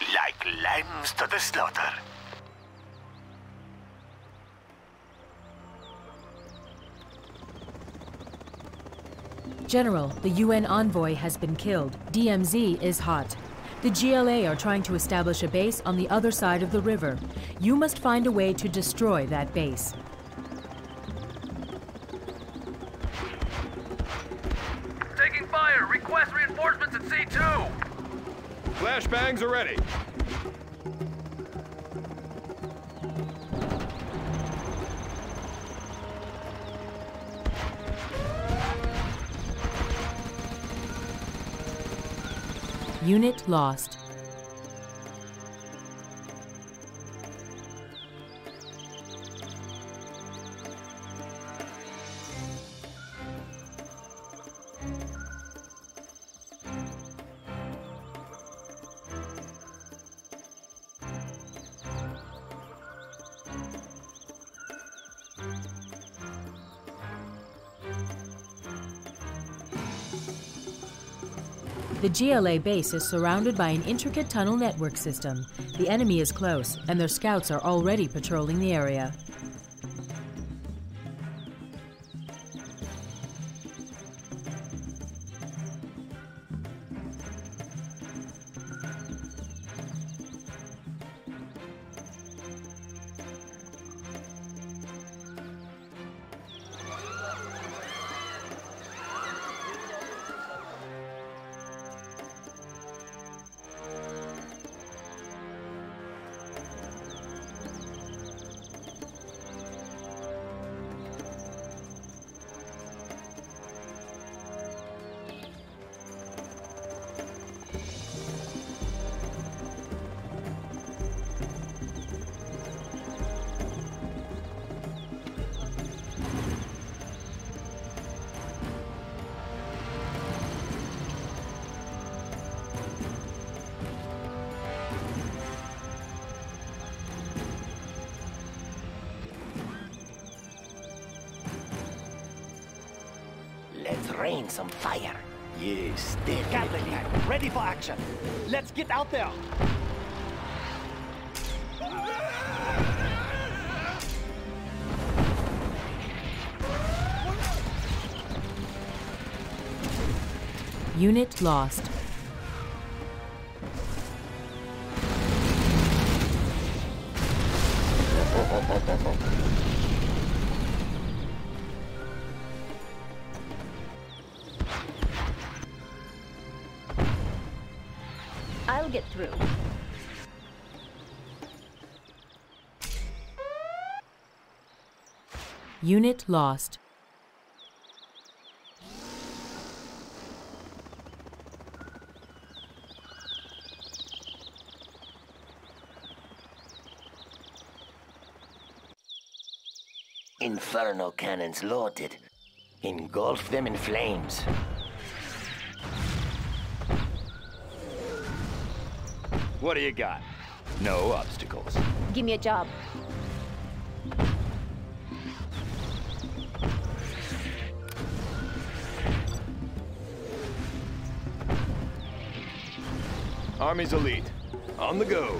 Like lambs to the slaughter. General, the UN envoy has been killed. DMZ is hot. The GLA are trying to establish a base on the other side of the river. You must find a way to destroy that base. Taking fire. Request reinforcements at C2. Flashbangs are ready. Unit lost. GLA base is surrounded by an intricate tunnel network system. The enemy is close, and their scouts are already patrolling the area. Let's rain some fire. Yes, Captain, definitely. ready for action. Let's get out there. Unit lost. through. Unit lost. Inferno cannons loaded. Engulf them in flames. What do you got? No obstacles. Give me a job. Army's elite. On the go.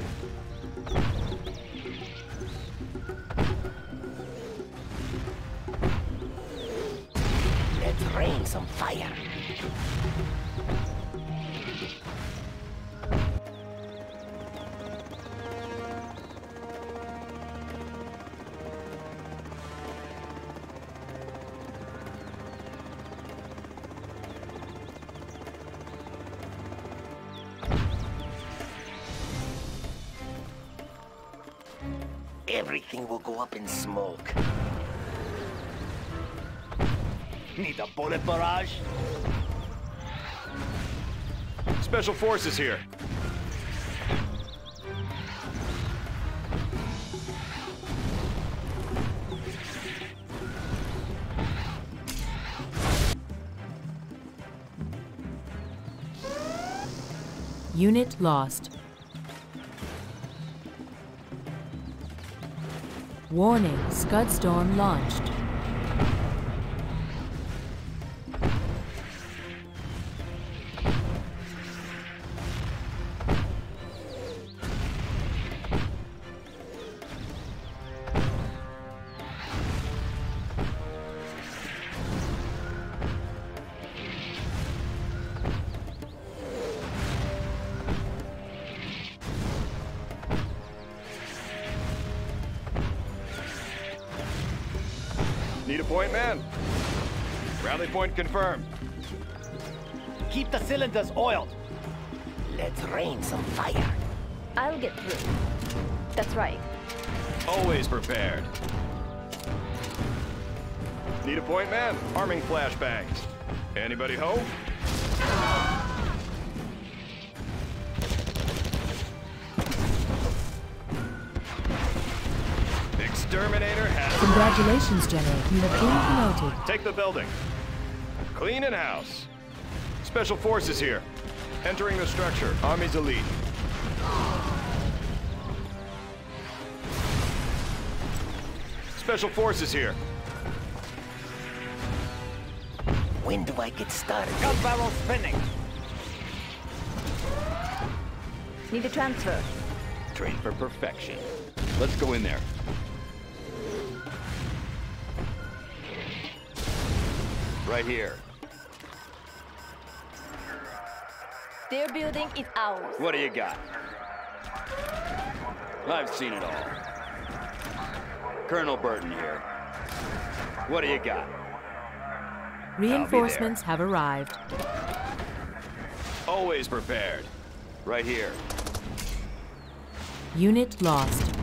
Need a bullet barrage? Special forces here. Unit lost. Warning, Scud Storm launched. Confirmed. Keep the cylinders oiled. Let's rain some fire. I'll get through. That's right. Always prepared. Need a point man? Arming flashbangs. Anybody home? Exterminator has Congratulations, General. You have been promoted. Take the building. Clean in house. Special forces here. Entering the structure. Army's elite. Special forces here. When do I get started? Gun barrel spinning. Need a transfer. Train for perfection. Let's go in there. Right here. Their building is ours. What do you got? I've seen it all. Colonel Burton here. What do you got? Reinforcements have arrived. Always prepared. Right here. Unit lost.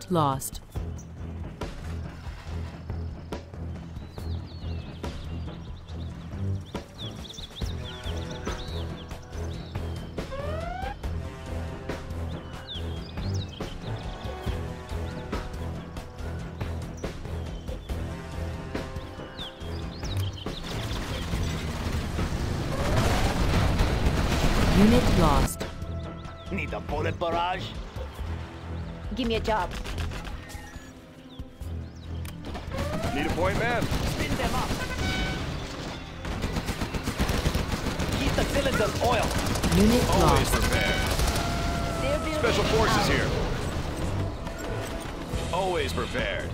Unit lost. Unit lost. Need a bullet barrage? Give me a job. Need a point man? Spin them up. Keep the cylinders oiled. Unit Always prepared. Special forces ours. here. Always prepared.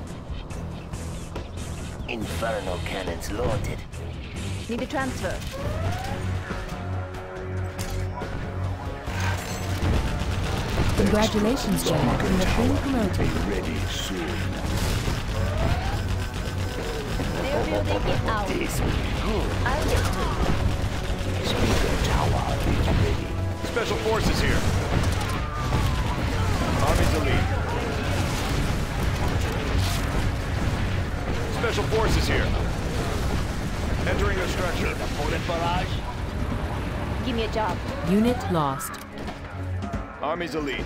Inferno cannons loaded. Need a transfer. Congratulations, General. You have been promoted. Their building is ours. This will be good. I'll get. Speaker tower is ready. Special forces here. Army's elite. Special forces here. Entering the structure. Need a barrage? Give me a job. Unit lost. Army's elite.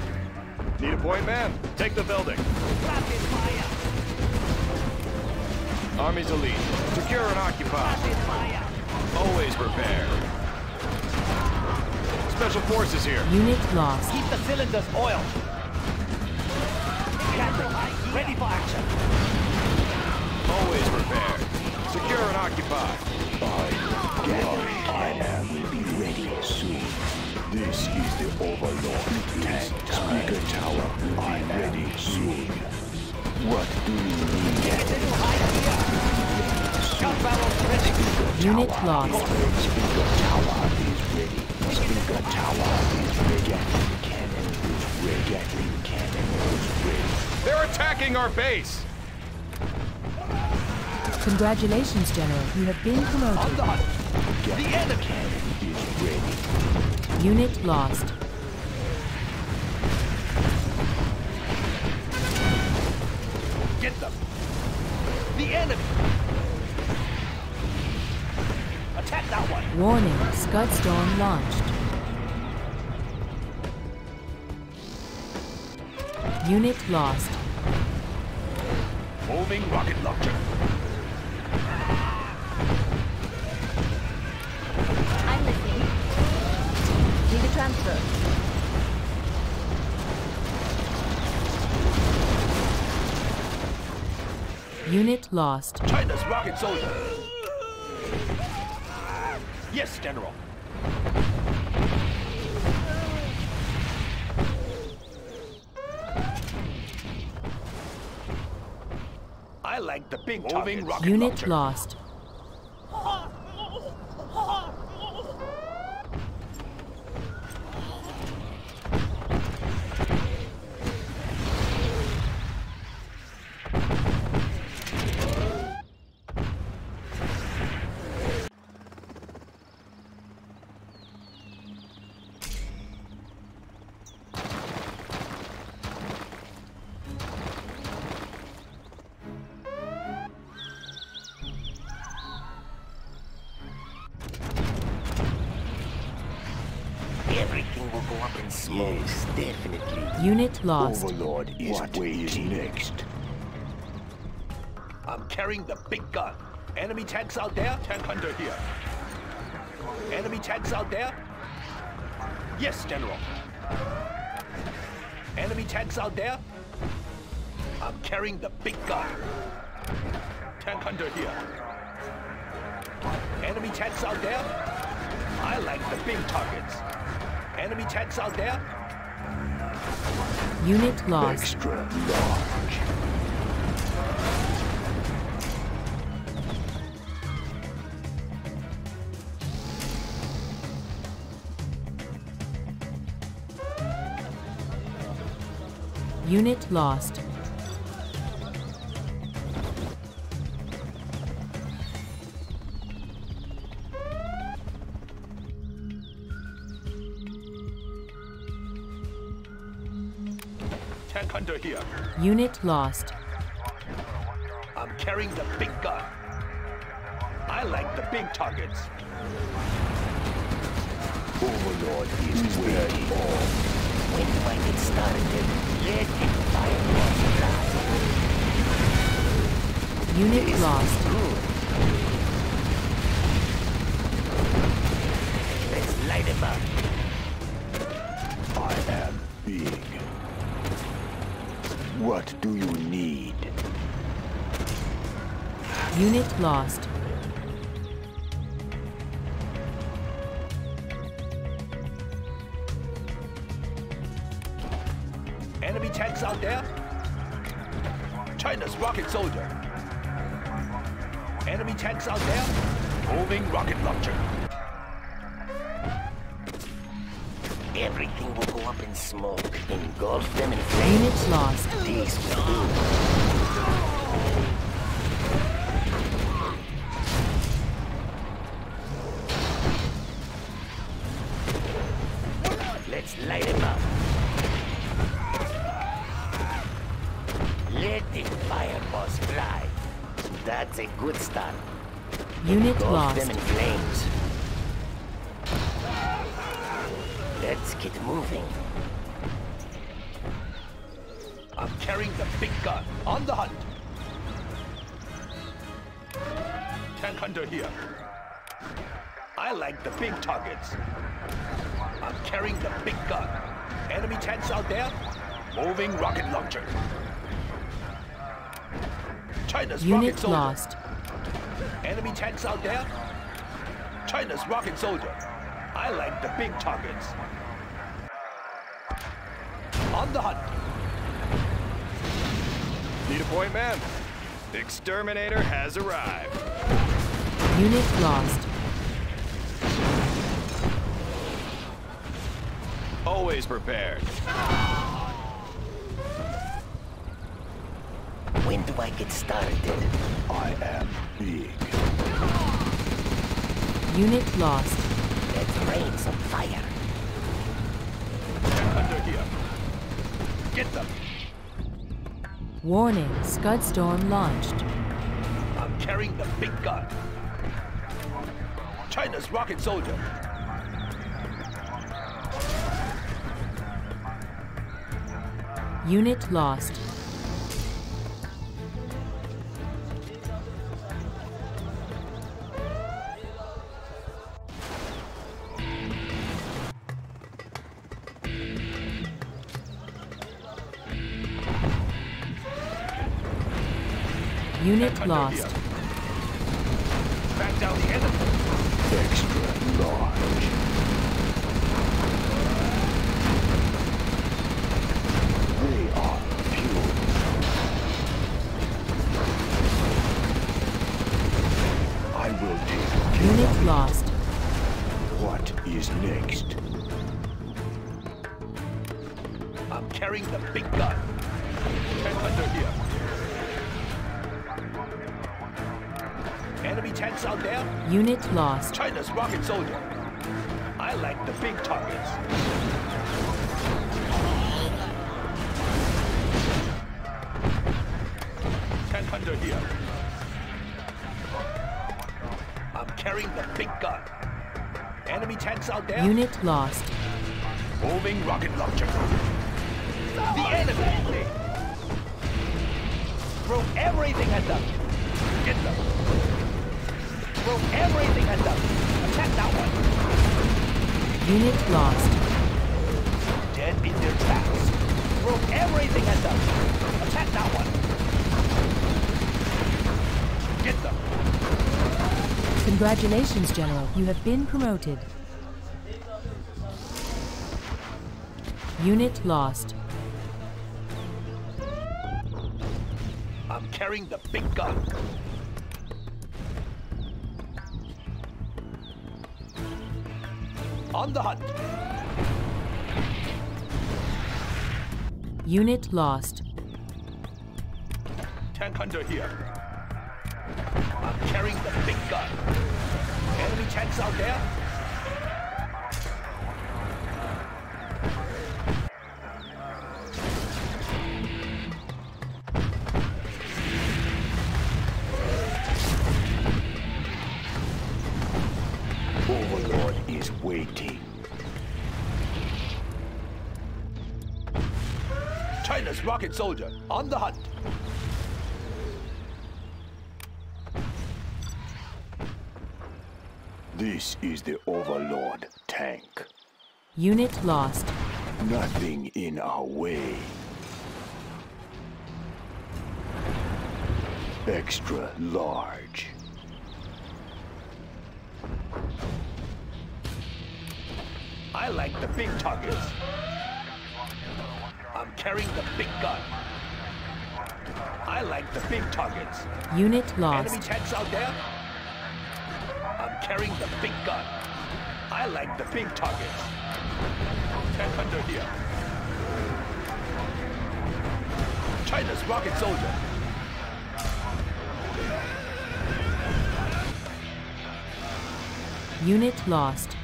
Need a point man? Take the building. Rapid fire! Army's elite. Secure and occupy. Always prepared. Special forces here. Unit lost. Keep the cylinders oiled. Captain, ready for action. Always prepared. Secure and occupy. I will be ready soon. This is the Overlord. Tank Speaker Tower. I'm ready soon. What do you need? Unit lost. Speaker Tower is ready. Speaker Tower is ready. Cannon is ready. Cannon is ready. They're attacking our base. Congratulations, General. You have been promoted. Oh, the enemy cannon is ready. Unit lost. Warning, Scud Storm launched. Unit lost. Moving rocket launcher. I'm listening. Need a transfer. Unit lost. China's rocket soldier. Yes, General. I like the big Moving targets. rocket Unit launcher. lost. Lost. Overlord is What is waiting. next? I'm carrying the big gun. Enemy tanks out there? Tank hunter here. Enemy tanks out there? Yes, General. Enemy tanks out there? I'm carrying the big gun. Tank hunter here. Enemy tanks out there? I like the big targets. Enemy tanks out there? Unit lost. Extra large. Unit lost. Here. Unit lost. I'm carrying the big gun. I like the big targets. Overlord is waiting. When do I get started? Let the fireworks fly. Unit lost. Good. Let's light him up. I am big. What do you need? Unit lost. Enemy tanks out there? China's rocket soldier. Enemy tanks out there? Moving rocket launcher. Smoke. Engulf them in flames. Unit lost. This will do. Soldier. lost. Enemy tanks out there? China's rocket soldier. I like the big targets. On the hunt. Need a point, man? The exterminator has arrived. Unit lost. Always prepared. When do I get started? I am big. Unit lost. Let's rain some fire. Tank hunter here. Get them. Warning, Scud Storm launched. I'm carrying the big gun. China's rocket soldier. Unit lost. Unit lost. Lost. China's rocket soldier. I like the big targets. Tank hunter here. I'm carrying the big gun. Enemy tanks out there? Unit lost. Moving rocket launcher. Unit lost. Dead in their tracks. Throw everything at them. Attack that one. Get them. Congratulations, General. You have been promoted. Unit lost. I'm carrying the big gun. On the hunt. Unit lost. Tank hunter here. I'm carrying the big gun. Enemy tanks out there? Rocket soldier on the hunt. This is the Overlord tank. Unit lost. Nothing in our way. Extra large. I like the big targets. Carrying the big gun. I like the big targets. Unit lost. Enemy tanks out there? I'm carrying the big gun. I like the big targets. Tank hunter here. China's rocket soldier. Unit lost.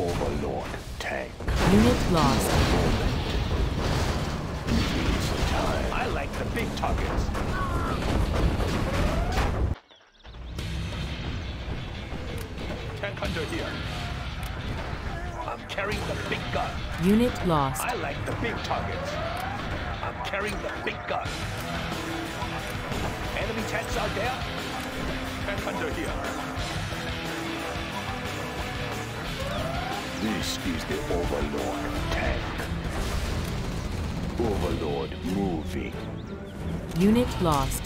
Overlord tank. Unit lost. I like the big targets. Tank hunter here. I'm carrying the big gun. Unit lost. I like the big targets. I'm carrying the big gun. Enemy tanks out there? Tank hunter here. This is the Overlord tank. Overlord moving. Unit lost.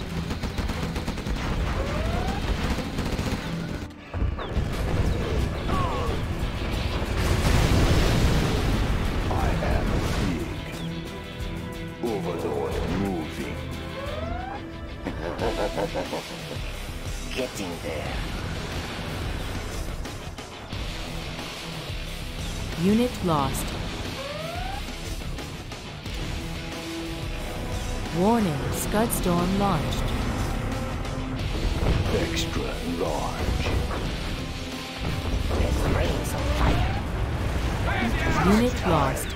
Unit lost. Warning, Scud Storm launched. Extra large. Rain some fire. Unit lost.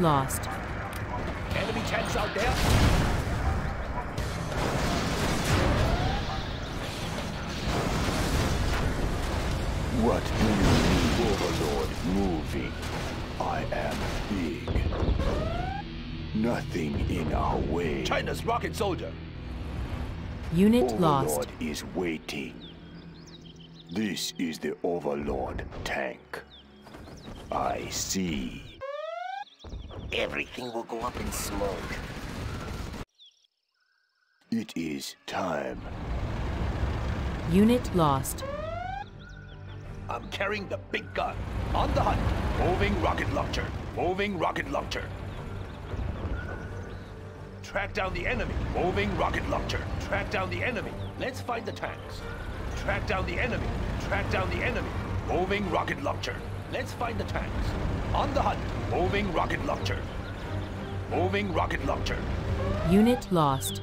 Lost. Enemy tanks out there? What do you need, Overlord? Moving. I am big. Nothing in our way. China's rocket soldier. Unit lost. Overlord is waiting. This is the Overlord tank. I see. Everything will go up in smoke. It is time. Unit lost. I'm carrying the big gun. On the hunt. Moving rocket launcher. Moving rocket launcher. Track down the enemy. Moving rocket launcher. Track down the enemy. Let's find the tanks. Track down the enemy. Track down the enemy. Moving rocket launcher. Let's find the tanks. On the hunt. Moving rocket launcher. Moving rocket launcher. Unit lost.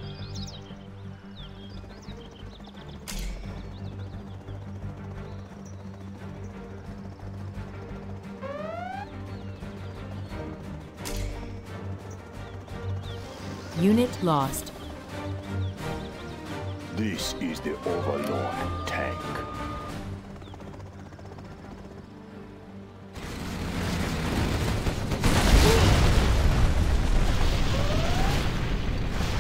Unit lost. This is the Overlord tank.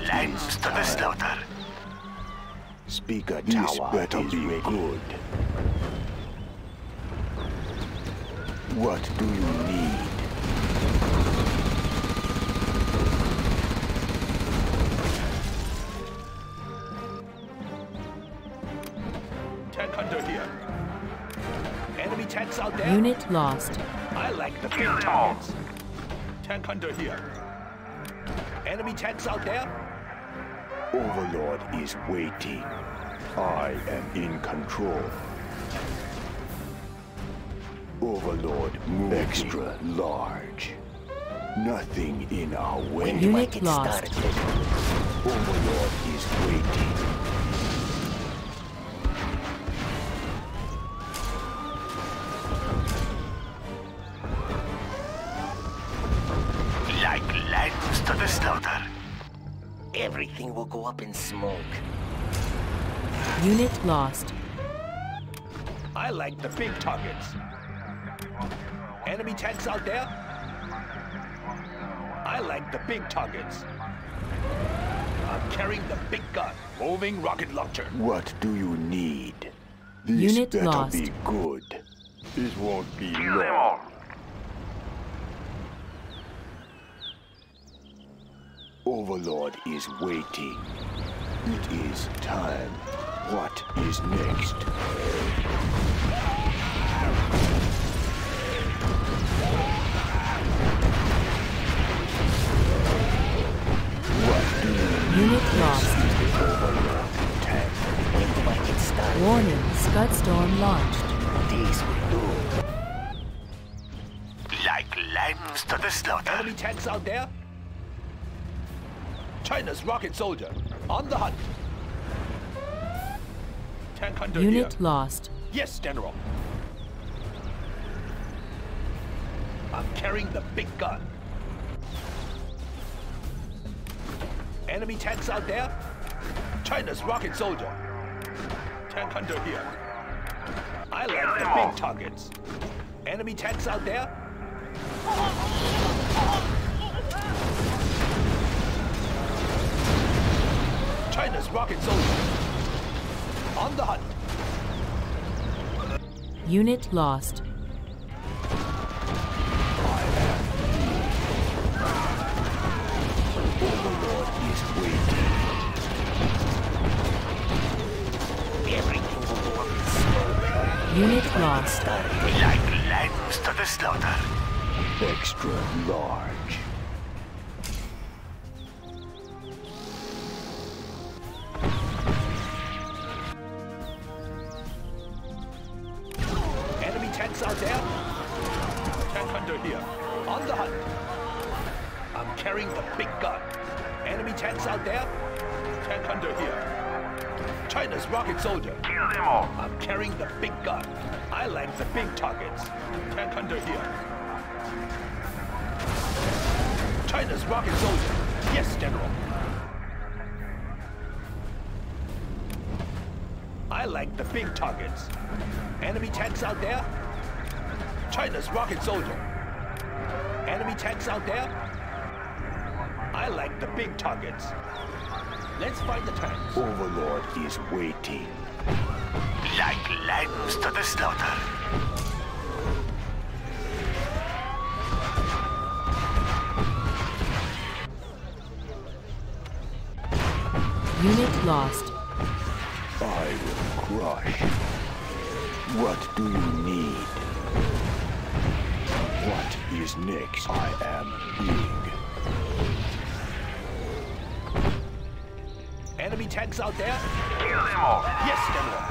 Lambs to the slaughter. Speaker this Tower better is be ready. good. What do you need? Tank hunter here. Enemy tanks out there. Unit lost. I like the big targets. Tank hunter here. Enemy tanks out there. Overlord is waiting. I am in control. Overlord moving. Extra large. Nothing in our way. When do I Unit get lost. started? Overlord is waiting. Unit lost. I like the big targets. Enemy tanks out there. I like the big targets. I'm carrying the big gun. Moving rocket launcher. What do you need? This Unit better lost. be good. This won't be long. Overlord is waiting. It is time. What is next? What do you Unit lost. Overlord tank? When do I get started? Warning, Scud Storm launched. This will do. Like lambs to the slaughter. Enemy tanks out there. China's rocket soldier. On the hunt. Tank hunter Unit here. lost. Yes, General. I'm carrying the big gun. Enemy tanks out there? China's rocket soldier. Tank hunter here. I like the big targets. Enemy tanks out there? China's rocket soldier. On the hunt. Unit lost. Overlord is waiting. Everything will go up in smoke. Unit lost. Like lambs to the slaughter. Extra large. Big targets. Let's find the tanks. Overlord is waiting. Like lambs to the slaughter. Unit lost. I will crush. What do you need? What is next? I am big. Enemy tanks out there? Kill them all. Yes, General.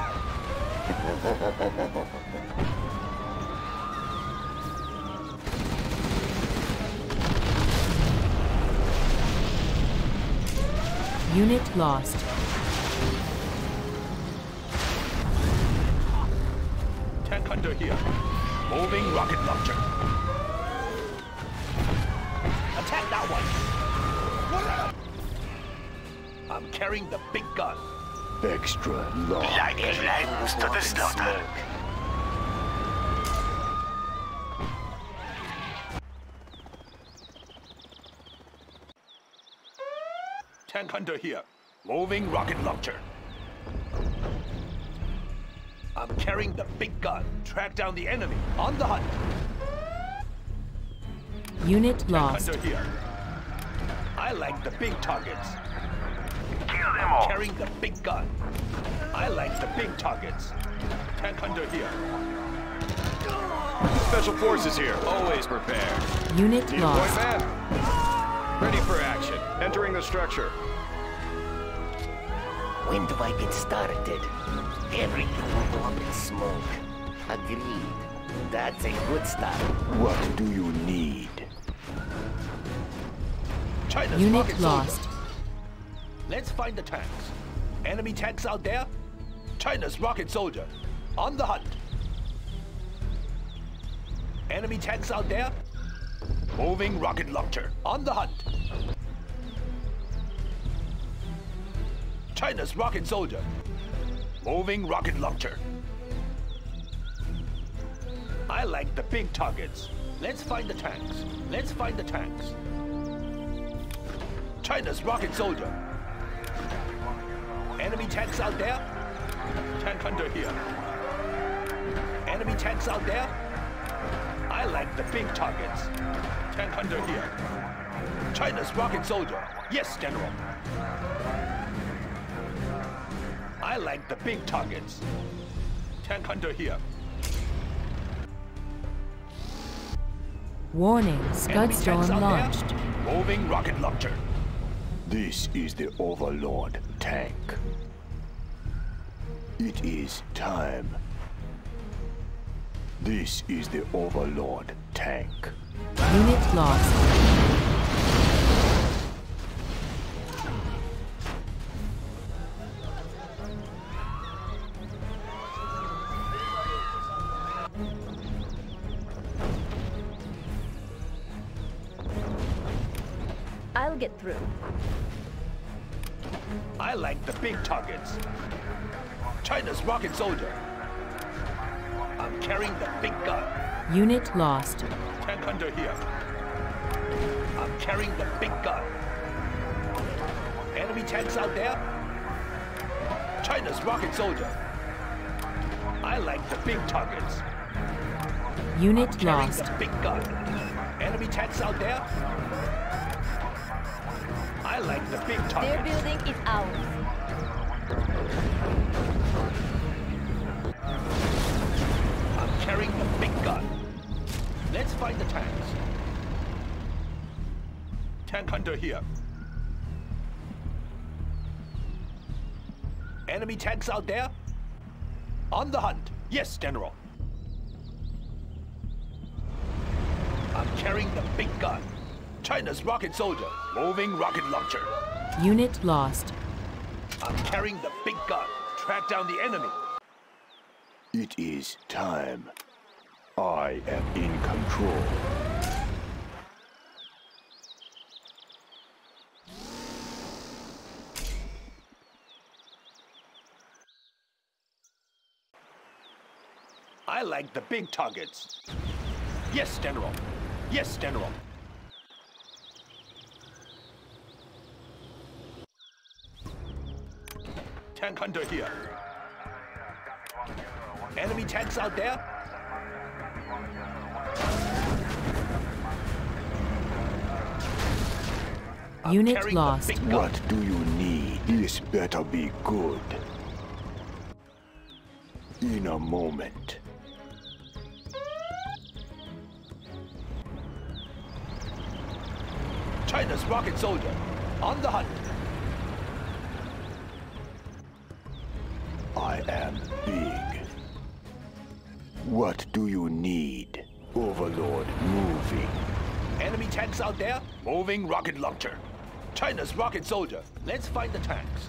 Unit lost. Tank hunter here. Moving rocket launcher. Attack that one. I'm carrying the big gun. Extra long. Like lambs to the slaughter. Tank hunter here. Moving rocket launcher. I'm carrying the big gun. Track down the enemy. On the hunt. Unit lost. Tank lost. hunter here. I like the big targets. Kill them all. Carrying the big gun. I like the big targets. Tank hunter here. Special forces here, always prepared. Unit Need a point lost. man? Ready for action. Entering the structure. When do I get started? Everything will go up in smoke. Agreed. That's a good start. What do you need? China's Unit rocket soldier. Let's find the tanks. Enemy tanks out there? China's rocket soldier. On the hunt. Enemy tanks out there? Moving rocket launcher. On the hunt. China's rocket soldier. Moving rocket launcher. I like the big targets. Let's find the tanks. Let's find the tanks. China's rocket soldier. Enemy tanks out there? Tank hunter here. Enemy tanks out there? I like the big targets. Tank hunter here. China's rocket soldier. Yes, General. I like the big targets. Tank hunter here. Warning, Scud Storm launched. there? Moving rocket launcher. This is the Overlord tank. It is time. This is the Overlord tank. Unit lost. Unit lost. Tank hunter here. I'm carrying the big gun. Enemy tanks out there? China's rocket soldier. I like the big targets. Unit Carrying lost. the big gun. Enemy tanks out there? I like the big Their building is ours. I'm carrying the big gun. Let's find the tanks. Tank hunter here. Enemy tanks out there? On the hunt. Yes, General. I'm carrying the big gun. China's rocket soldier. Moving rocket launcher. Unit lost. I'm carrying the big gun. Track down the enemy. It is time. I am in control. I like the big targets. Yes, General. Yes, General. Tank hunter here. Enemy tanks out there? I'm Unit lost. What do you need? This better be good. In a moment. China's rocket soldier. On the hunt. I am big. What do you need? Overlord moving. Enemy tanks out there? Moving rocket launcher. China's rocket soldier. Let's find the tanks.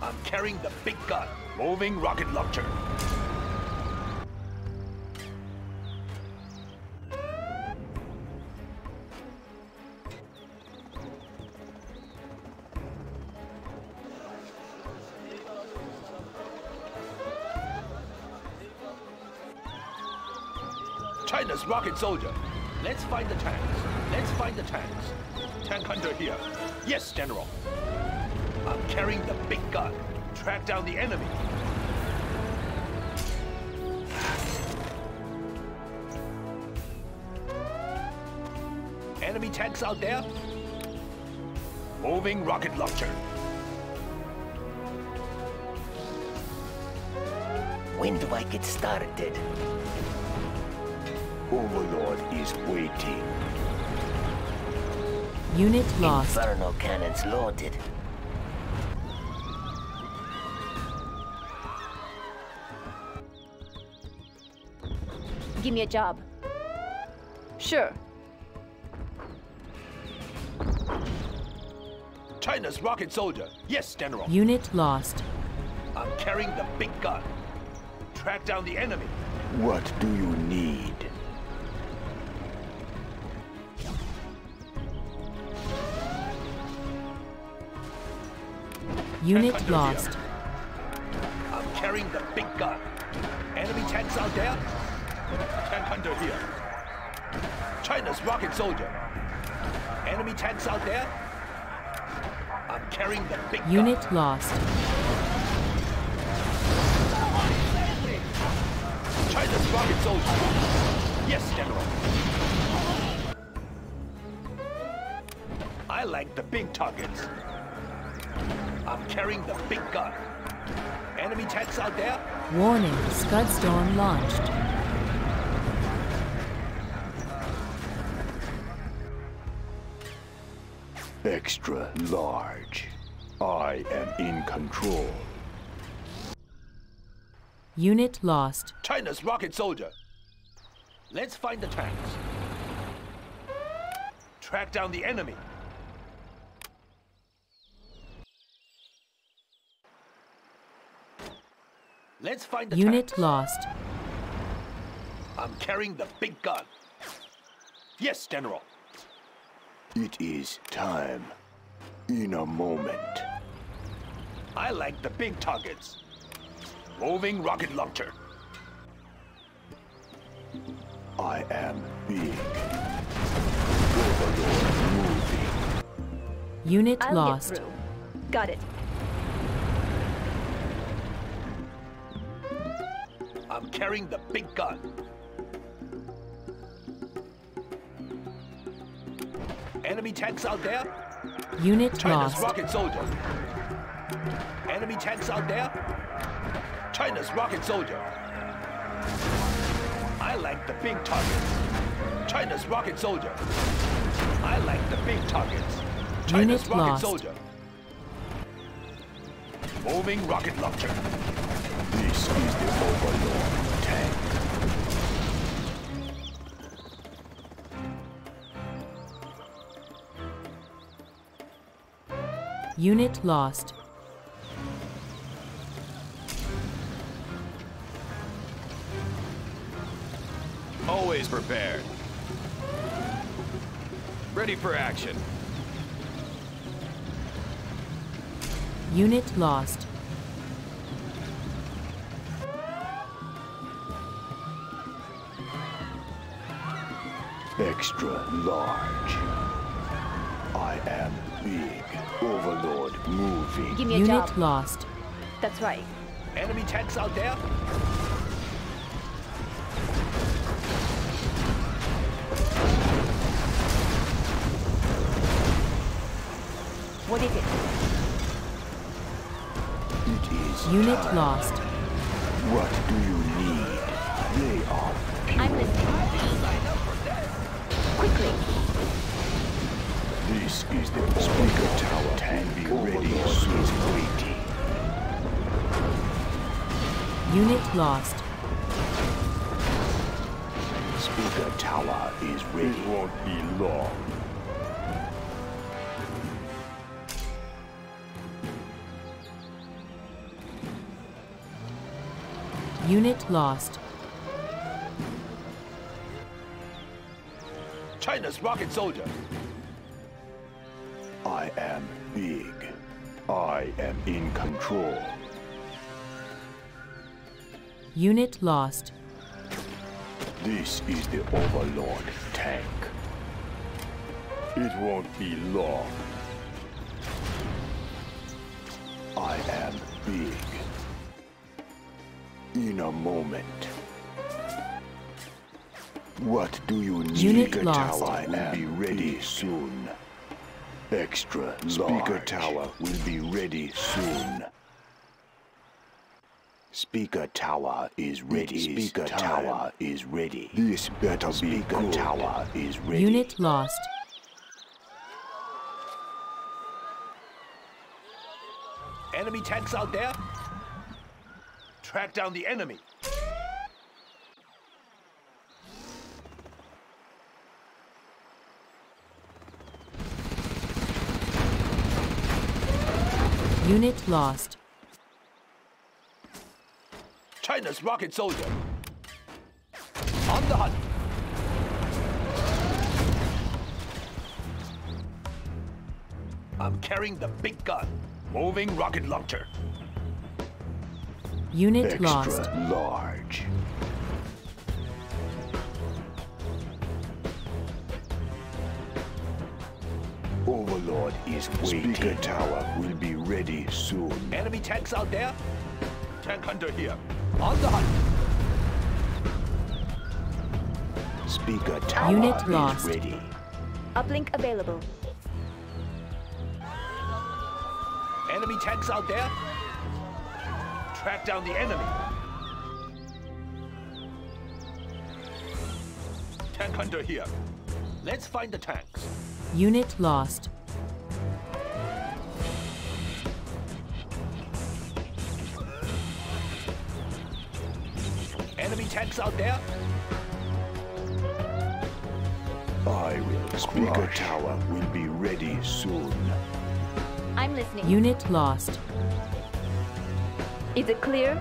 I'm carrying the big gun. Moving rocket launcher. Soldier. Let's find the tanks. Let's find the tanks. Tank hunter here. Yes, General. I'm carrying the big gun. Track down the enemy. Enemy tanks out there? Moving rocket launcher. When do I get started? Overlord is waiting. Unit lost. Inferno cannons loaded. Give me a job. Sure. China's rocket soldier. Yes, General. Unit lost. I'm carrying the big gun. Track down the enemy. What do you need? Unit lost. I'm carrying the big gun. Enemy tanks out there? Tank hunter here. China's rocket soldier. Enemy tanks out there? I'm carrying the big Unit gun. lost. China's rocket soldier. Yes, General. I like the big targets. I'm carrying the big gun. Enemy tanks out there? Warning, Scud Storm launched. Extra large. I am in control. Unit lost. China's rocket soldier. Let's find the tanks. Track down the enemy. Let's find the Unit tanks. lost. I'm carrying the big gun. Yes, General. It is time. In a moment. I like the big targets. Moving rocket launcher. I am big. Overlord moving. Unit I'll lost. get. Got it. I'm carrying the big gun. Enemy tanks out there? Unit China's lost. rocket soldier. Enemy tanks out there? China's rocket soldier. I like the big targets. China's rocket soldier. I like the big targets. China's Unit rocket lost. soldier. Moving rocket launcher. This is the Overlord tank. Unit lost. Always prepared. Ready for action. Unit lost. Extra large. I am big. Overlord moving. Give me a Unit job. lost. That's right. Enemy tanks out there? What is it? It is Unit time. lost. What do you need? This is the speaker tower. Can be ready soon. waiting. Unit lost. Speaker tower is ready. It won't be long. Unit lost. China's rocket soldier. I am big. I am in control. Unit lost. This is the Overlord tank. It won't be long. I am big. In a moment. What do you need? Unit lost. tower will be ready soon. Extra Speaker tower will be ready soon. Speaker tower is ready. Speaker tower is ready. This better be Speaker tower is ready. Unit lost. Enemy tanks out there? Track down the enemy. Unit lost. China's rocket soldier. On the hunt. I'm carrying the big gun. Moving rocket launcher. Unit Extra lost. large. Overlord is waiting. Speaker tower will be ready soon. Enemy tanks out there? Tank hunter here. On the hunt. Speaker tower Unit is lost. ready. Uplink available. Enemy tanks out there? Track down the enemy. Tank hunter here. Let's find the tanks. Unit lost. Enemy tanks out there? I will. Speaker tower will be ready soon. I'm listening. Unit lost. Is it clear?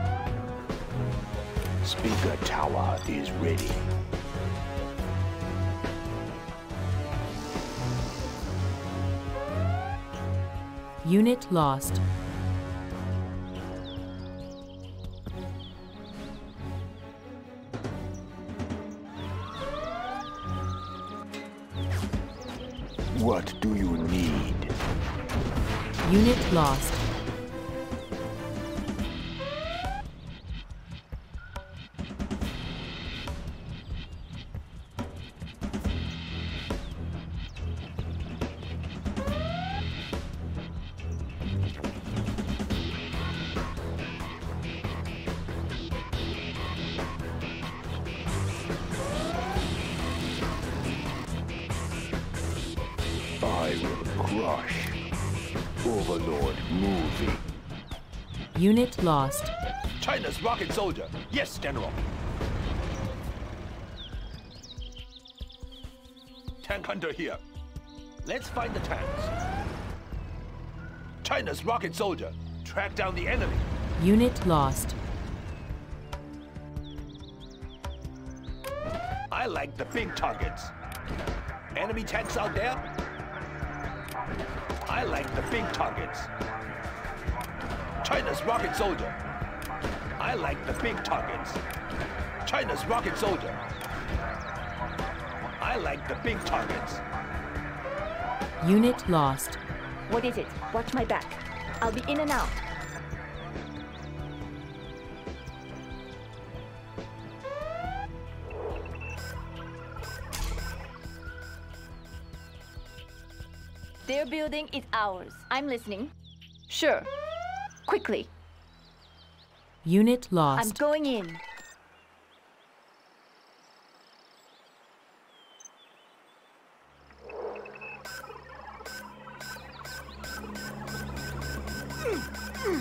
Speaker tower is ready. Unit lost. What do you need? Unit lost. Lost. China's rocket soldier. Yes, General. Tank hunter here. Let's find the tanks. China's rocket soldier. Track down the enemy. Unit lost. I like the big targets. Enemy tanks out there? I like the big targets. China's rocket soldier. I like the big targets. China's rocket soldier. I like the big targets. Unit lost. What is it? Watch my back. I'll be in and out. Their building is ours. I'm listening. Sure. Quickly. Unit lost. I'm going in.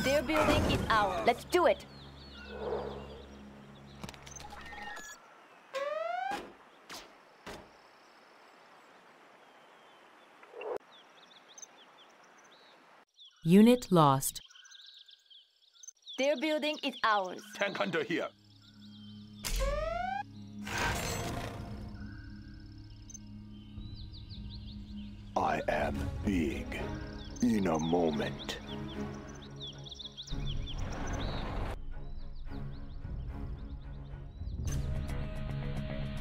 Their building is ours. Let's do it. Unit lost. Their building is ours. Tank hunter here. I am big. In a moment.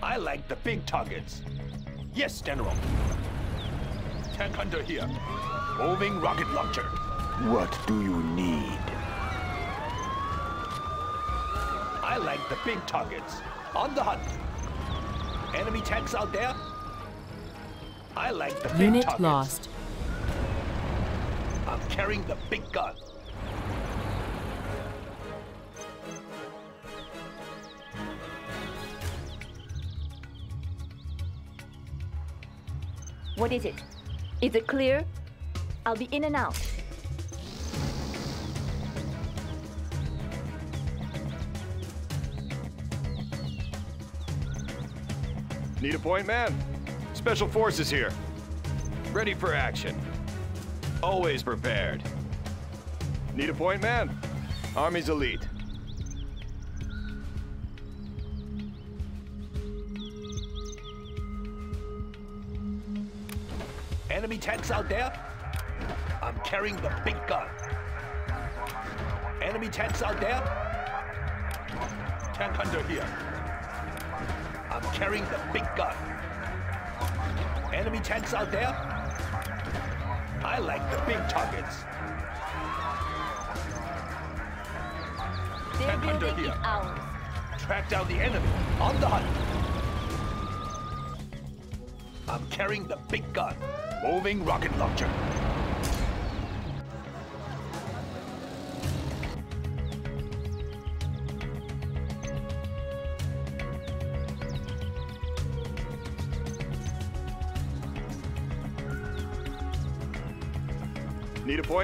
I like the big targets. Yes, General. Tank hunter here. Moving rocket launcher. What do you need? I like the big targets. On the hunt. Enemy tanks out there? I like the big Unit targets. lost. I'm carrying the big gun. What is it? Is it clear? I'll be in and out. Need a point man? Special forces here. Ready for action. Always prepared. Need a point man? Army's elite. Enemy tanks out there? I'm carrying the big gun. Enemy tanks out there? Tank hunter here. I'm carrying the big gun. Enemy tanks out there? I like the big targets. Their Tank hunter here. ours. Track down the enemy. On the hunt. I'm carrying the big gun. Moving rocket launcher.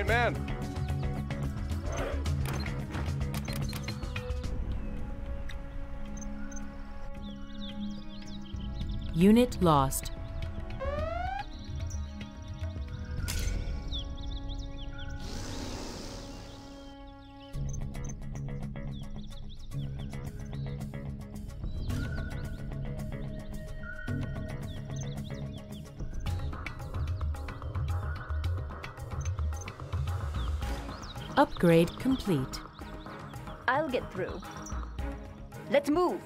Point man? Unit lost. Upgrade complete. I'll get through. Let's move.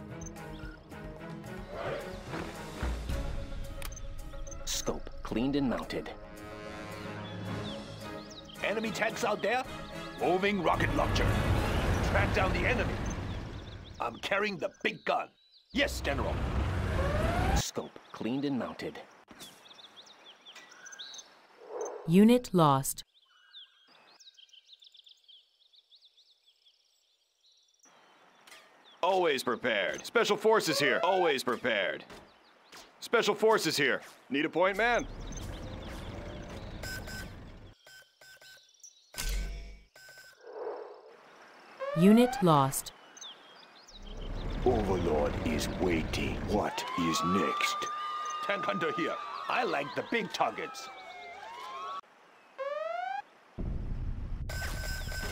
Scope cleaned and mounted. Enemy tanks out there? Moving rocket launcher. Track down the enemy. I'm carrying the big gun. Yes, General. Scope cleaned and mounted. Unit lost. Always prepared. Special forces here. Always prepared. Special forces here. Need a point man? Unit lost. Overlord is waiting. What is next? Tank hunter here. I like the big targets.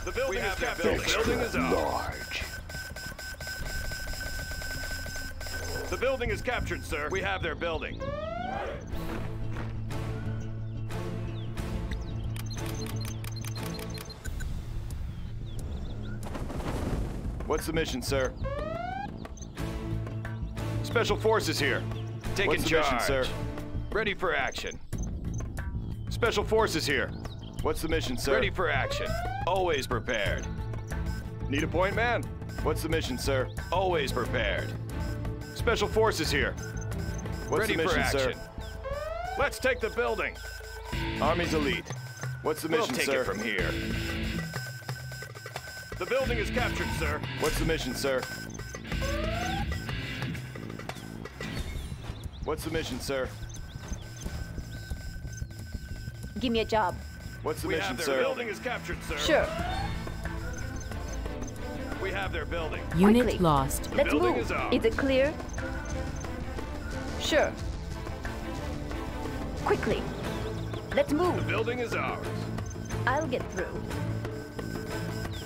The building We is have their captured. The building is ours. large. The building is captured, sir. We have their building. What's the mission, sir? Special Forces here. Taking What's the charge. mission, sir. Ready for action. Special Forces here. What's the mission, sir? Ready for action. Always prepared. Need a point man? What's the mission, sir? Always prepared. Special Forces here. What's Ready the for mission, sir? Let's take the building. Army's elite. What's the mission, We'll mission, take sir? it from here. The building is captured, sir. What's the mission, sir? What's the mission, sir? Give me a job. What's the We mission, have their sir? building is captured, sir. Sure. We have their building. Unit Quickly. lost. Let's move. is. Is it clear? Sure. Quickly. Let's move. The building is ours. I'll get through.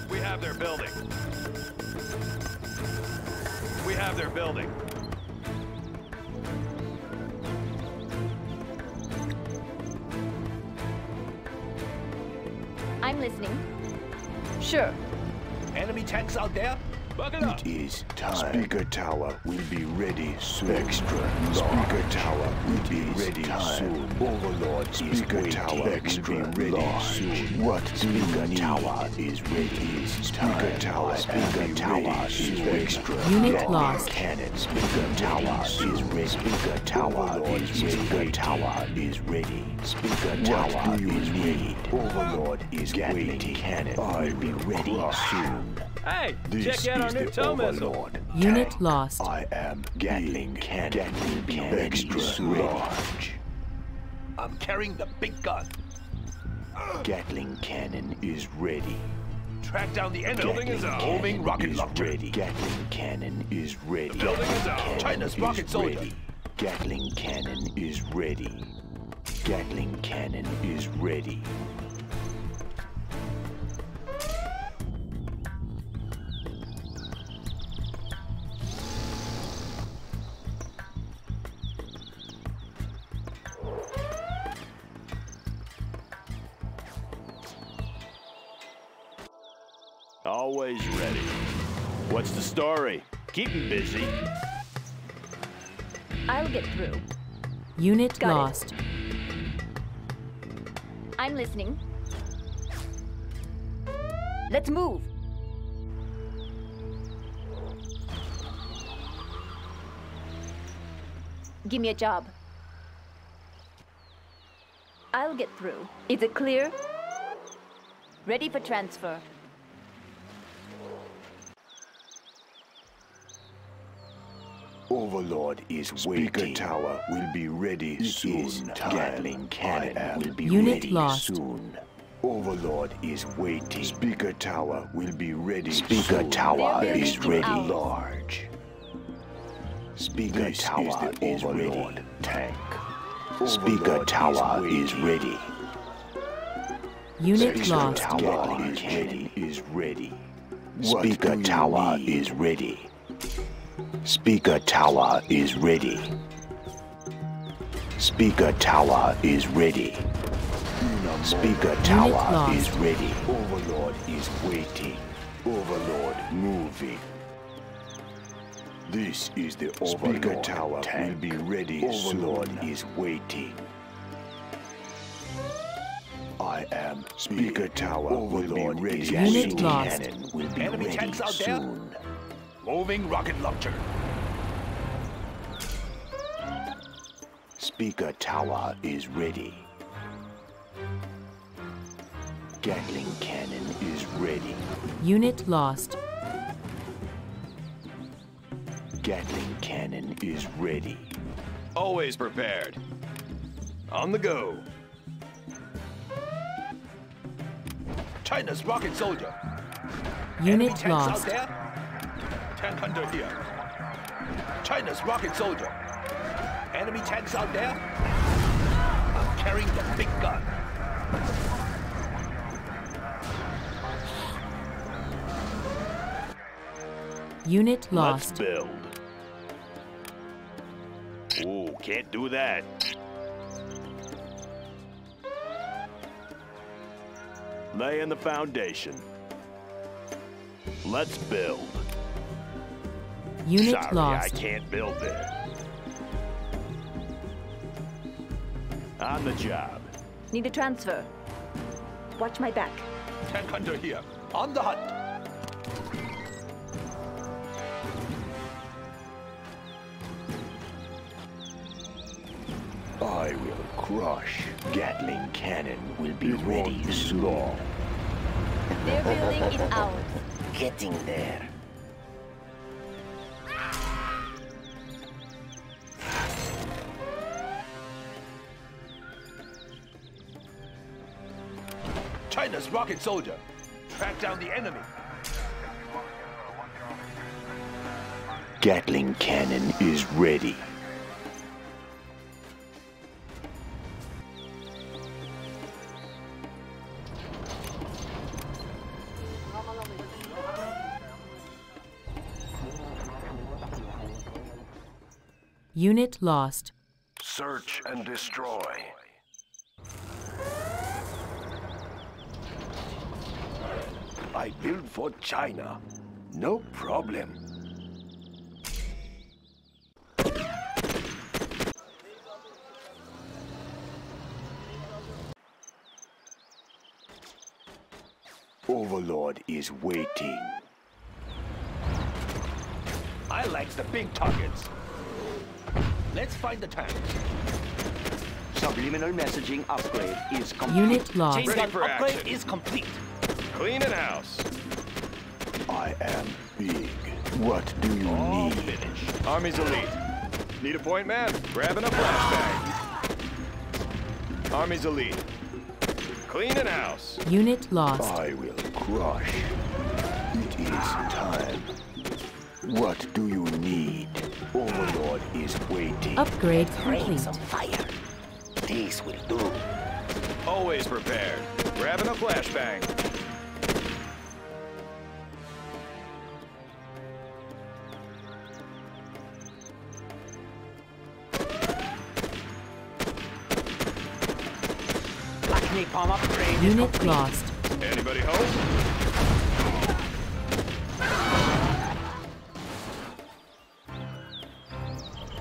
We have their building. We have their building. I'm listening. Sure. Enemy tanks out there? Buckle up. It is time. Speaker tower will be ready soon. Extra large. Speaker tower will be ready soon. Overlord Speaker is tower extra will be ready large. soon. What Speaker tower is ready. Speaker tower. Speaker tower is extra. Unit Get lost. Cannon. Speaker tower is ready. Speaker tower is ready. Speaker tower is ready. Speaker tower is ready. Overlord is waiting. Cannon will be ready soon. Hey, This check out our is new the tow missile. Overlord. Unit Tank. lost. I am Gatling Cannon. Gatling Cannon extra large. I'm carrying the big gun. Gatling Cannon is ready. Track down the enemy. building is ours. Moving rocket is launcher. ready. Gatling Cannon is ready. The building is ours. Cannon China's is rocket soldier. ready. Gatling Cannon is ready. Gatling Cannon is ready. Always ready. What's the story? Keep him busy. I'll get through. Unit Got it. lost. I'm listening. Let's move. Give me a job. I'll get through. Is it clear? Ready for transfer. Overlord is Speaker waiting. tower will be ready It soon. is time. Gatling cannon will be Unit ready lost. soon. Overlord is waiting. Speaker tower will be ready Speaker soon. tower They're is ready out. large. Speaker This is tower the is, Overlord ready. tank. Speaker tower is is ready. Unit Speaker lost. tower is ready. Is ready. Speaker tower is ready. Speaker tower is ready. Speaker tower is ready. Speaker tower is ready. Overlord is waiting. Overlord moving. This is the Overlord Speaker Overlord tower tank. will be ready Overlord is waiting. I am Speaker Tower will be Overlord ready. Unit soon. lost. Cannon will be Enemy ready tanks out there? Soon. Moving rocket launcher. Speaker Tower is ready. Gatling cannon is ready. Unit lost. Gatling cannon is ready. Always prepared. On the go. China's rocket soldier. Unit Enemy tanks lost. Out there? Tank hunter here. China's rocket soldier. Enemy tanks out there? I'm carrying the big gun. Unit lost. Let's lost. build. Ooh, can't do that. Laying the foundation. Let's build. Unit Sorry, I can't build there. On the job. Need a transfer. Watch my back. Tank hunter here. On the hunt. I will crush. Gatling cannon will be It ready soon. long. Their building is ours. Getting there. Rocket soldier. Track down the enemy. Gatling cannon is ready. Unit lost. Search and destroy. I build for China. No problem. Overlord is waiting. I like the big targets. Let's find the tank. Subliminal messaging upgrade is complete. Unit lost. Chain Ready for upgrade action. is complete. Cleaning house. I am big. What do you All need? finished. Army's elite. Need a point man? Grabbing a flashbang. Army's elite. Cleaning house. Unit lost. I will crush. It is time. What do you need? Overlord is waiting. Upgrade Rain complete. some fire. This will do. Always prepared. Grabbing a flashbang. Napalm upgrade Unit lost. Anybody home?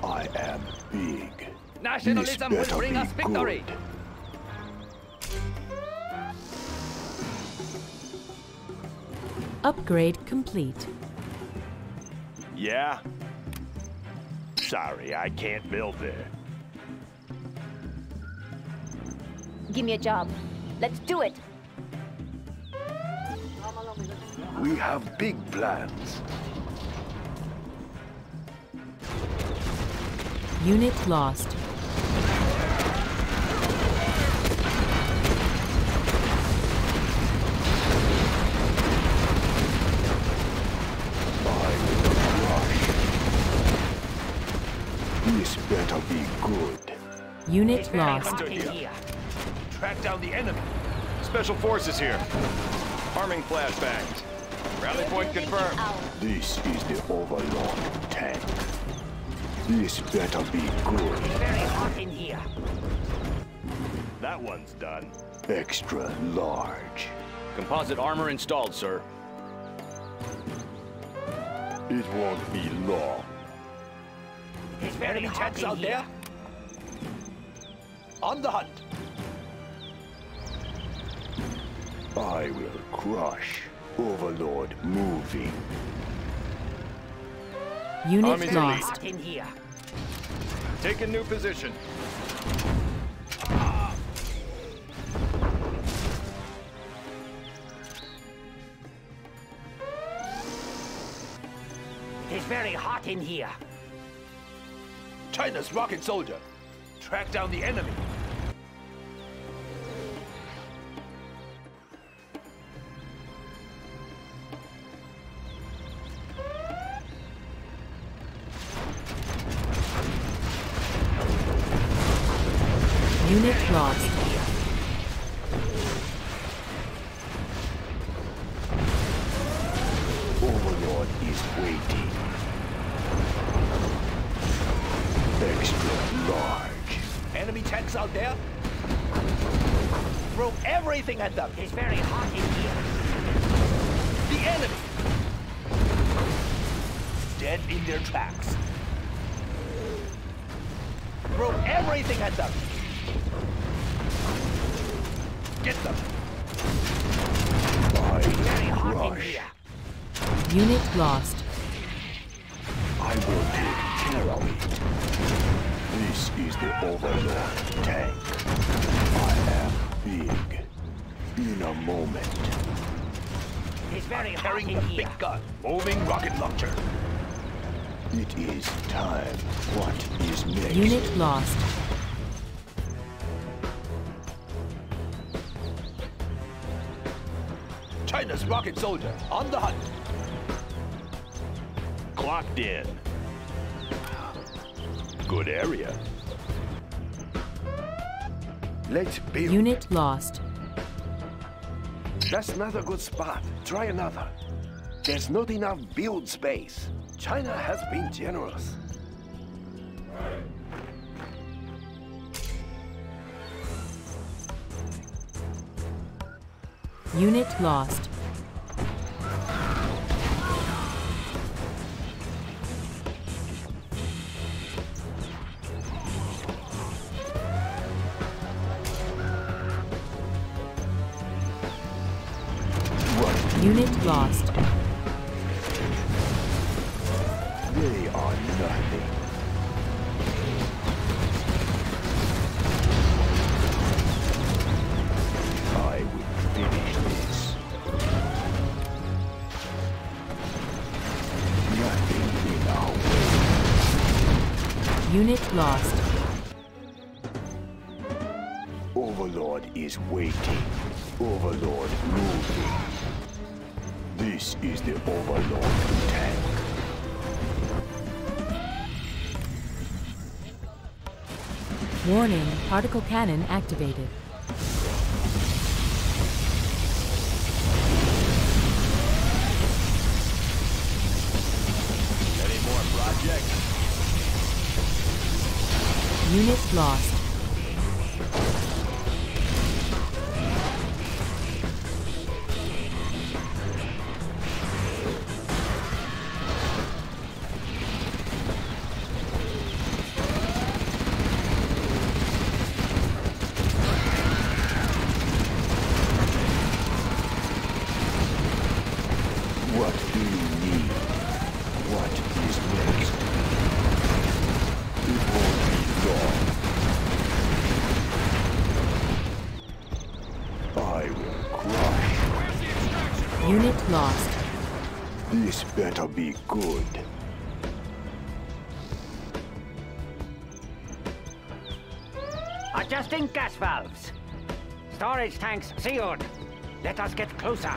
I am big. Nationalism This will bring better us victory. good. Upgrade complete. Yeah? Sorry, I can't build there. Give me a job. Let's do it. We have big plans. Unit lost. I. This better be good. Unit lost. Hunter here. Track down the enemy. Special forces here. Arming flashbangs. Rally point confirmed. This is the Overlord tank. This better be good. Very hot in here. That one's done. Extra large. Composite armor installed, sir. It won't be long. It's very Enemy hot tanks out here. there. On the hunt. I will crush. Overlord moving. Unit Army's lost. Hot in here. Taking new position. It's very hot in here. China's rocket soldier. Track down the enemy. Everything at them. It's very hot in here. The enemy! Dead in their tracks. Throw everything at them. Get them. I Very hot in crush. here. Unit lost. I will take care of it. This is the Overlord tank. I am big. In a moment. It's very hot Carrying the here. big gun. Moving rocket launcher. It is time. What is next? Unit lost. China's rocket soldier on the hunt. Clocked in. Good area. Let's build. Unit lost. That's not a good spot. Try another. There's not enough build space. China has been generous. Unit lost. Lost. Warning, particle cannon activated. Any more projects? Unit lost. Storage tanks sealed. Let us get closer.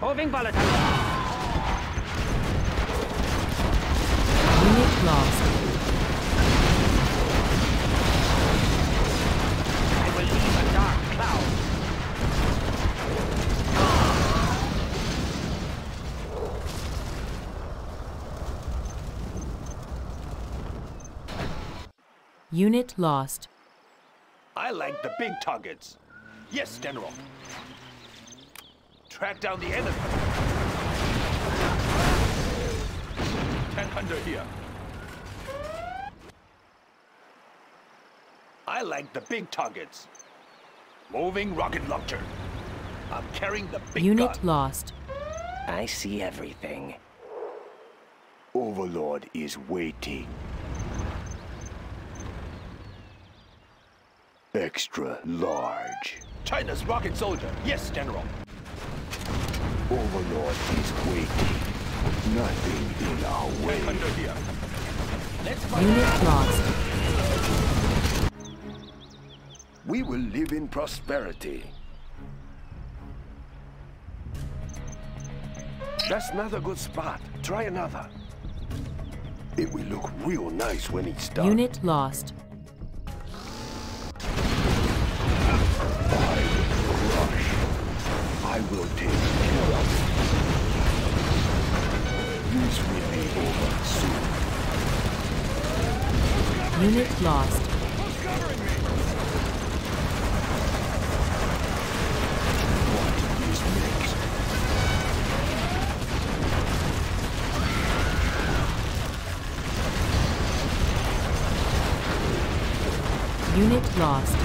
Moving volatile. Unit lost. I like the big targets. Yes, General. Track down the enemy. Tank hunter here. I like the big targets. Moving rocket launcher. I'm carrying the big Unit gun. lost. I see everything. Overlord is waiting. Extra large. China's rocket soldier. Yes, General. Overlord is waiting. Nothing in our way. Tank hunter here. Let's fight. Unit lost. We will live in prosperity. That's not a good spot. Try another. It will look real nice when it's done. Unit lost. Will take care of it. This will be over soon. Unit lost. What is next? Unit lost.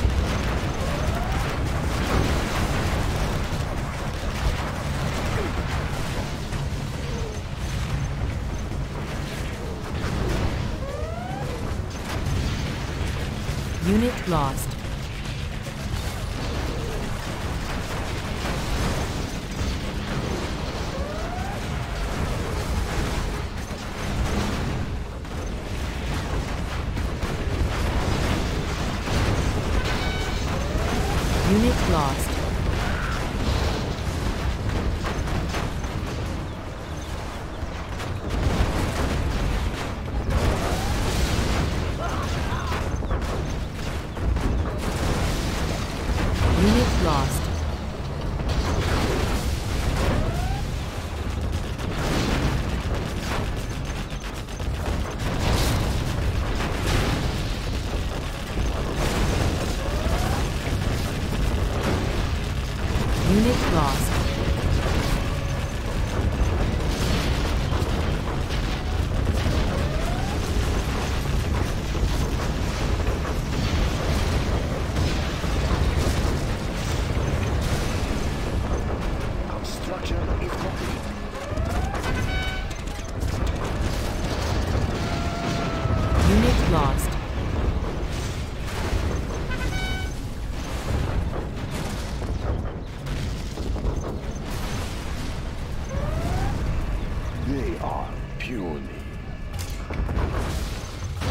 Lost.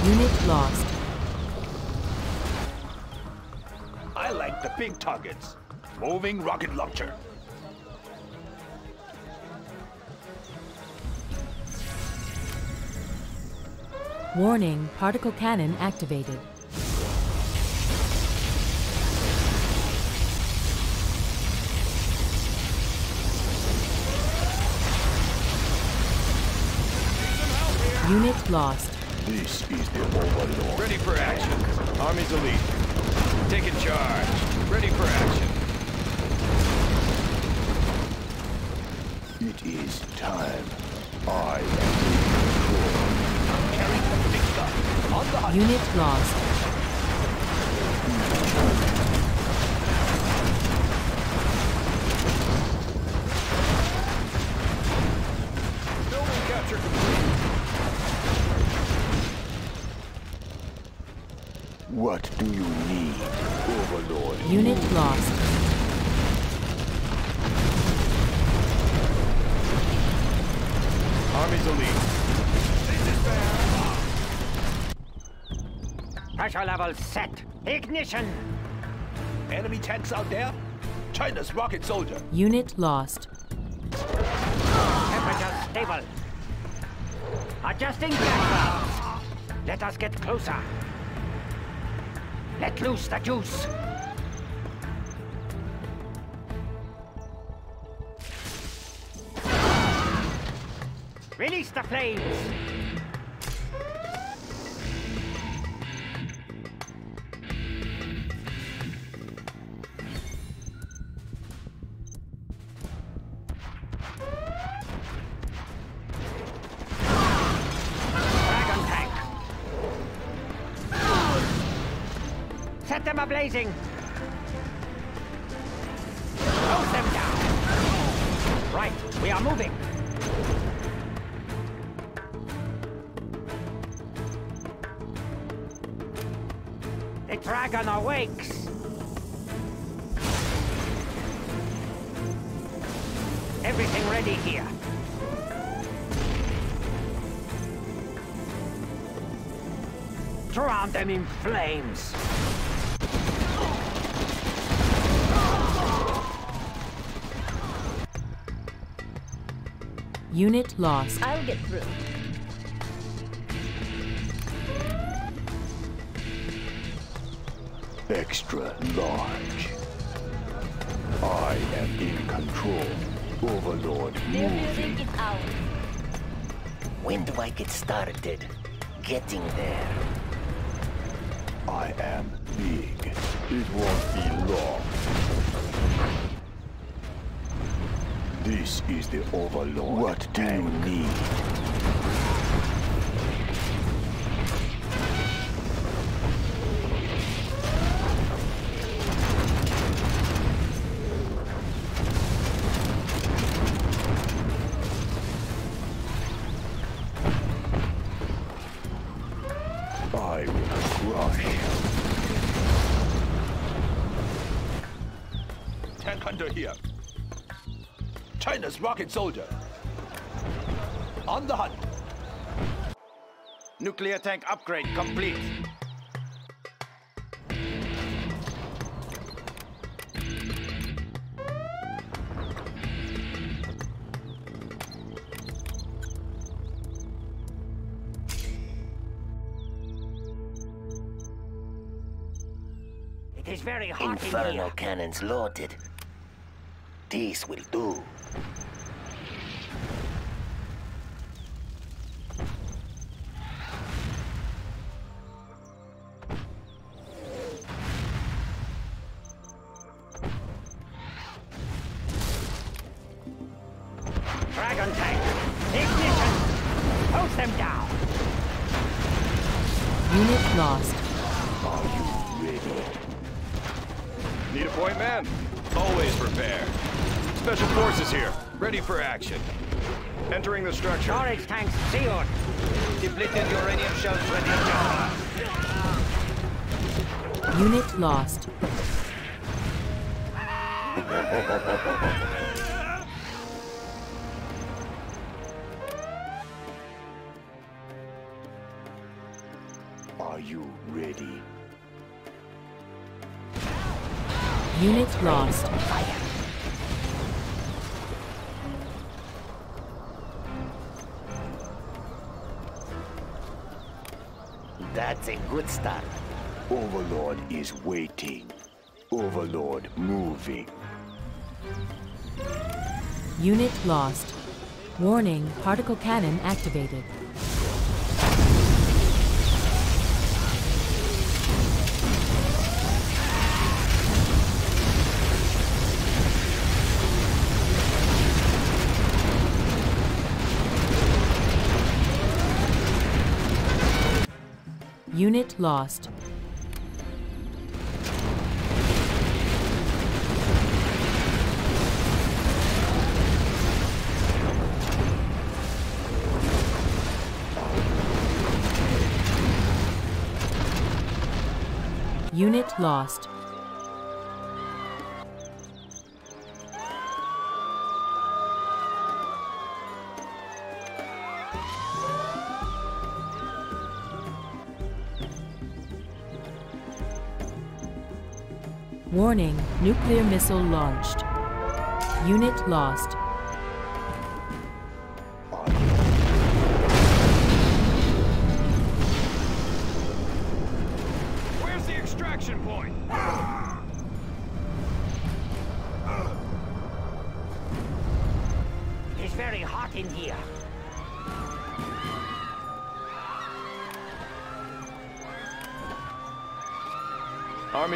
Unit lost. I like the big targets. Moving rocket launcher. Warning, particle cannon activated. Unit lost. This is the Overlord. Ready for action. Army's elite. Taking charge. Ready for action. It is time. I Carrying the big gun. On the hunt. Unit lost. Pressure level set. Ignition. Enemy tanks out there? China's rocket soldier. Unit lost. Temperature stable. Adjusting background. Let us get closer. Let loose the juice. Release the flames. Close them down. Right, we are moving. The dragon awakes. Everything ready here. Drown them in flames. Unit lost. I'll get through. Extra large. I am in control. Overlord Their building is ours. When do I get started? Getting there. I am big. It won't be long. This is the Overlord. What do you need? Rocket soldier. On the hunt. Nuclear tank upgrade complete. It is very hot in Inferno here. cannons loaded. This will do. Lost. Are you ready? Unit lost. That's a good start. Overlord is waiting. Overlord moving. Unit lost. Warning, particle cannon activated. Unit lost. Lost. Warning, nuclear missile launched. Unit lost.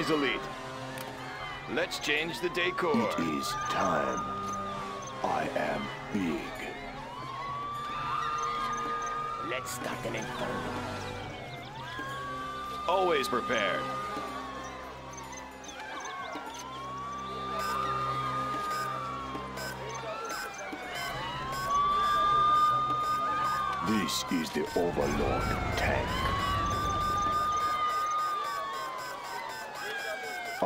Army's elite. Let's change the decor. It is time. I am big. Let's start an inferno. Always prepared. This is the Overlord tank.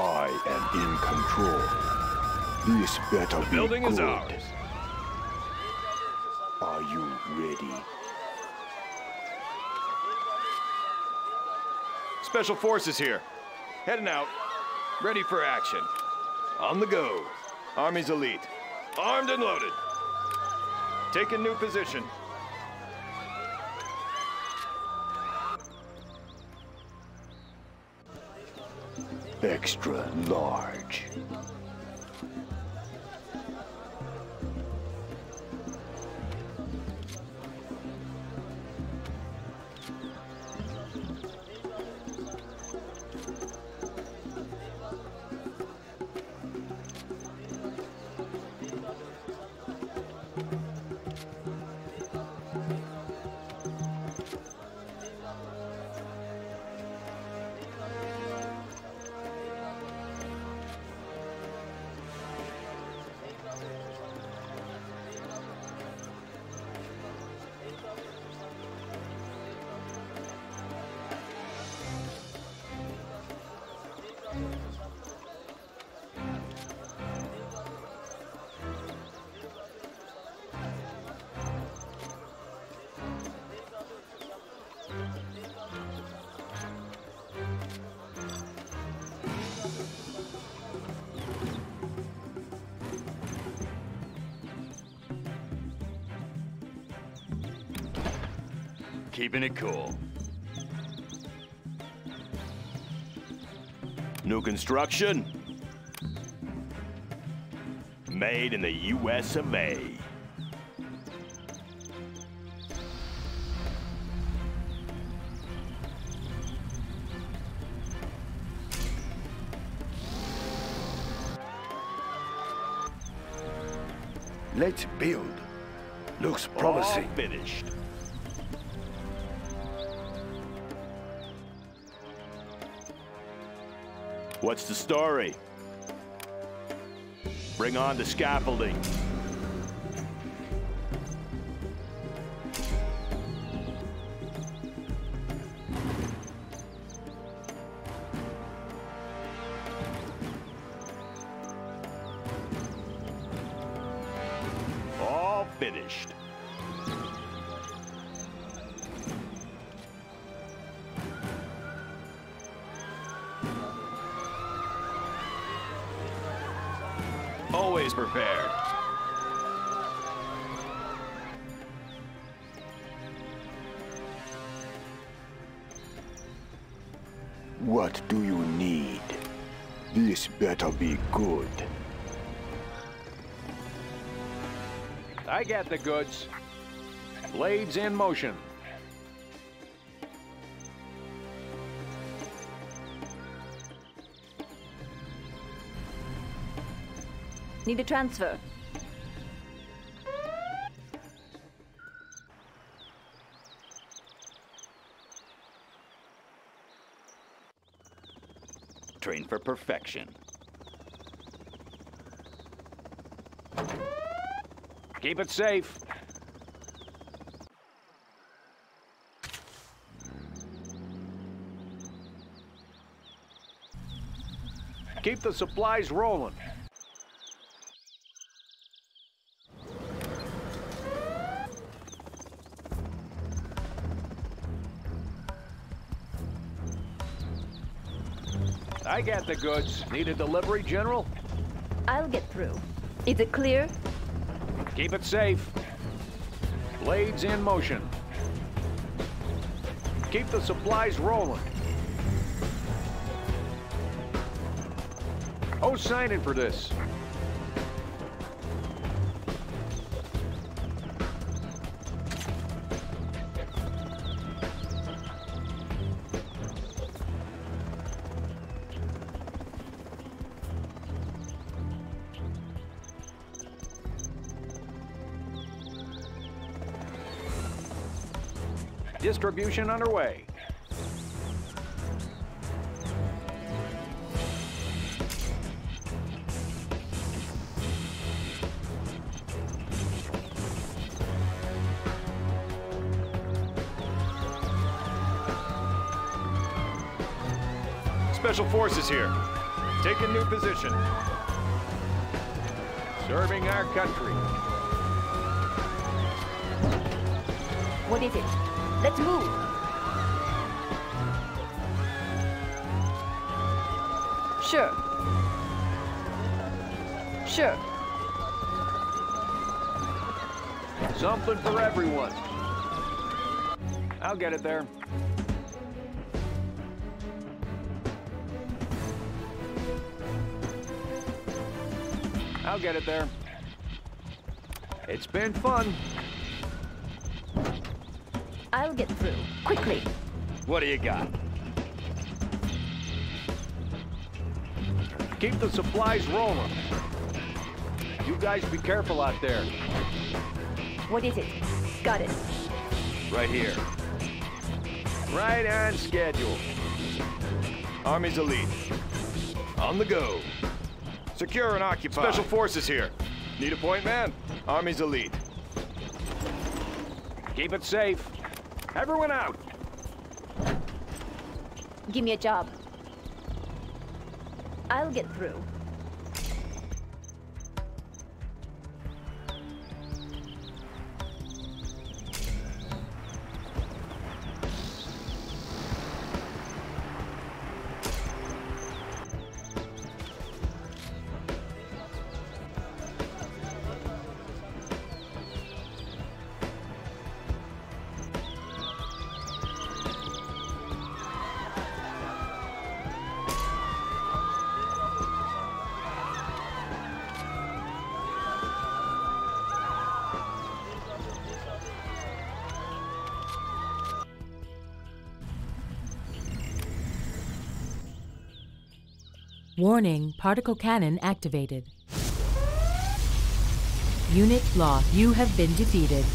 I am in control. This better be Building good. is ours. Are you ready? Special forces here. Heading out. Ready for action. On the go. Army's elite. Armed and loaded. Taking new position. Extra large. Keeping it cool. New construction. Made in the US of A. Let's build. Looks promising. All finished. What's the story? Bring on the scaffolding. Prepared. What do you need? This better be good. I got the goods. Blades in motion. Need a transfer. Train for perfection. Keep it safe. Keep the supplies rolling. I got the goods. Need a delivery, General? I'll get through. Is it clear? Keep it safe. Blades in motion. Keep the supplies rolling. Who's signing for this? Distribution underway. Special Forces here. Take a new position. Serving our country. What is it? Let's move. Sure. Sure. Something for everyone. I'll get it there. I'll get it there. It's been fun. I'll get through. Quickly. What do you got? Keep the supplies rolling. You guys be careful out there. What is it? Got it. Right here. Right on schedule. Army's elite. On the go. Secure and occupy. Special Forces here. Need a point man? Army's elite. Keep it safe. Everyone out. Give me a job. I'll get through. Warning, particle cannon activated. Unit lost. You have been defeated.